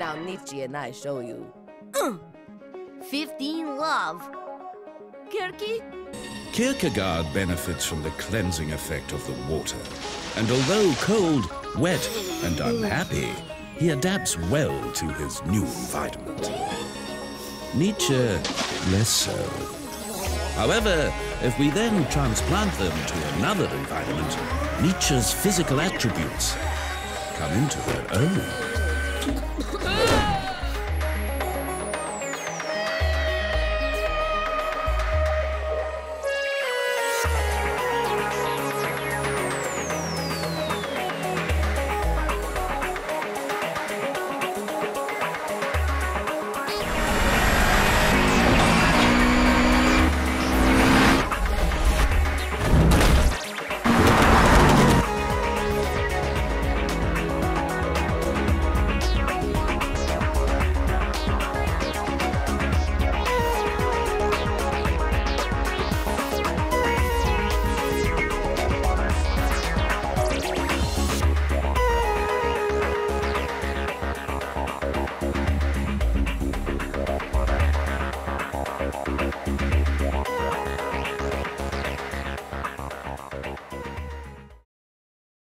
Now Nietzsche and I show you. Mm. 15 love. Kirky? Kierkegaard benefits from the cleansing effect of the water. And although cold, wet, and unhappy, he adapts well to his new environment. Nietzsche, less so. However, if we then transplant them to another environment, Nietzsche's physical attributes come into their own. Ah!